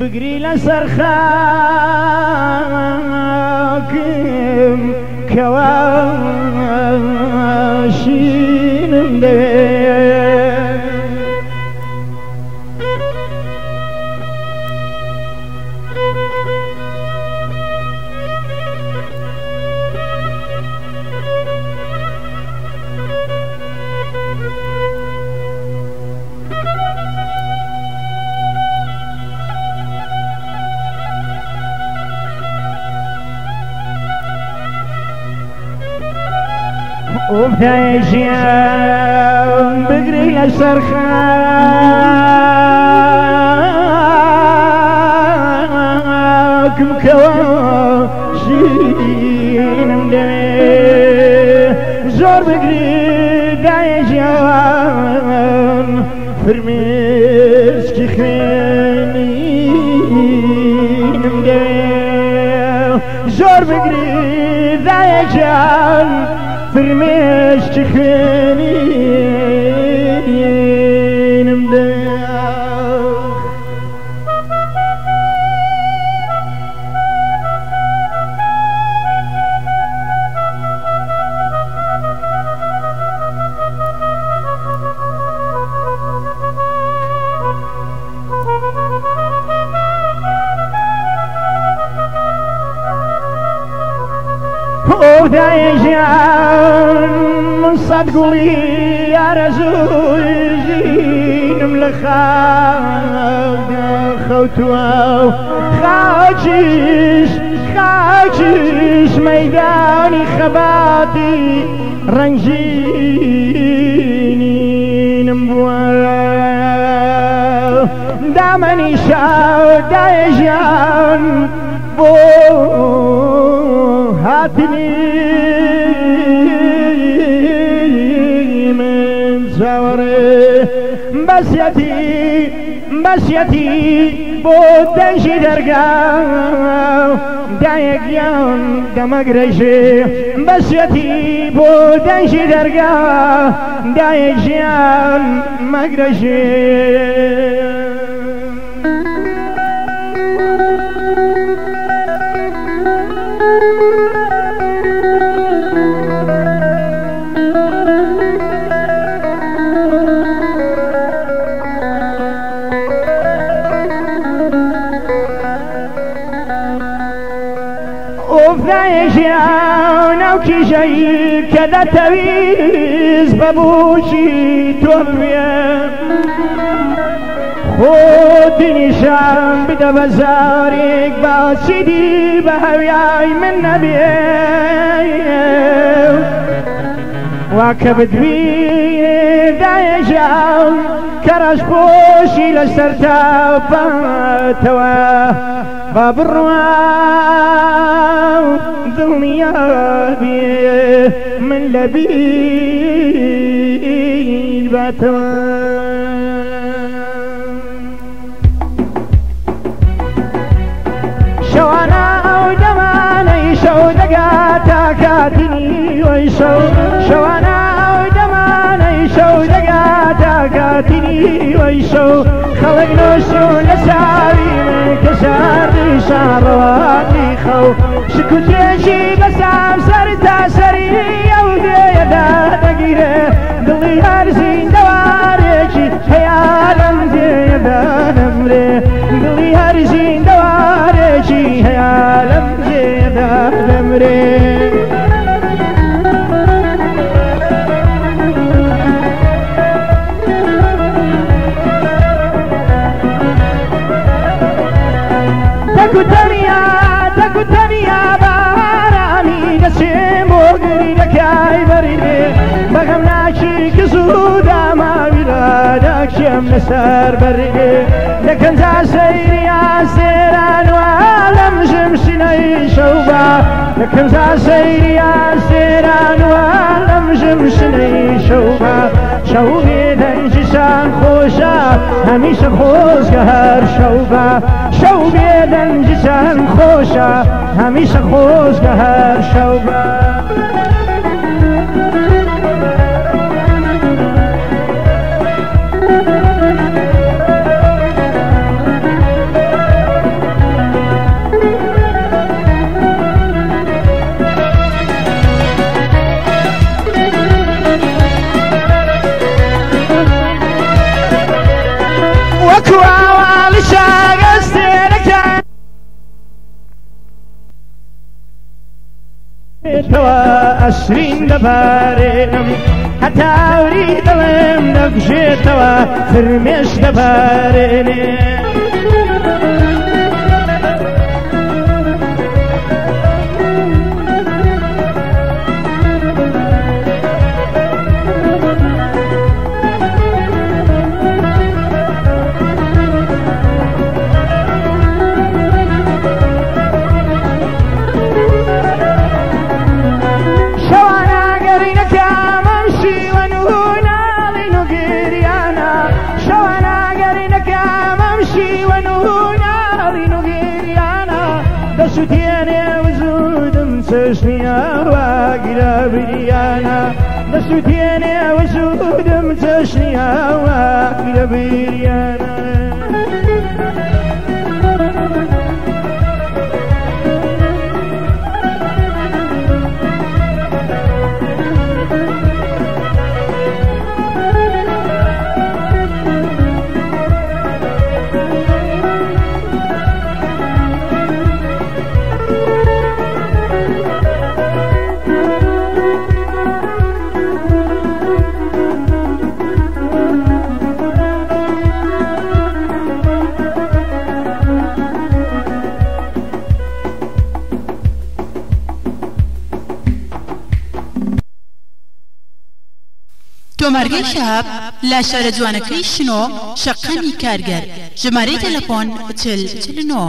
بگری لەسەر خاکم کەواشینم دەژیان بگری لە سەرخاکم کەوە شیرینم دەوێ زۆر بگری داژیان فرمێشکی خوێنینم دەوێ زۆر بگری داژیان تخنين مداخ ودايجان من صدق لي يا رسول زين ملخاق خوتوا خاجش خاجش ميداني خباتي رنجيني نموال دامني شاو دايجان بو هاتني من زوري بسيتي بسيتي بودنشي درقاو دايق يوم دمقرشي بسيتي بودنشي درقاو دايق يوم مقرشي وفايشان أو كيشي كذا تويز ببوشي توفيا خود نشان بدا بزارك باسيدي بهوياي من نبي وكبد بي دايشان كرش بوشي لسرتا فاتوا باب الرواه دنيا من باتوا شوانا أو دماني شو دقاتا كاتني ويشو شوانا أو دماني شو دقاتا كاتني ويشو خلق نوشو لساوي من شهر رواني خو شكو تيشي بسام سرتا سري يودي يدا دقيرة شم نسار بريدي لكن زا سيري يا سيران وعالم شمشني شوبا لكن زا سيري يا سيران وعالم شمشني شوبا شوبي دنجشان خوشا هميشه خوش هر شوبا شوبي دنجشان خوشا هميشه خوش هر شوبا تەوە ئەسرین دەبارێنم هەتاوری دڵم دەبژێتەوە فرمێش دەبارێنێ. دەسووتێنێ وزودم چشنیا واگرە بریانە دەسووتێنێ وزودم چشنیا واگرە بریانە تۆمارگەی شاب لە شارە جوانەکەی شنۆ شەقەمی کارگەر. ژمارەی تەلەفۆن چل نۆ.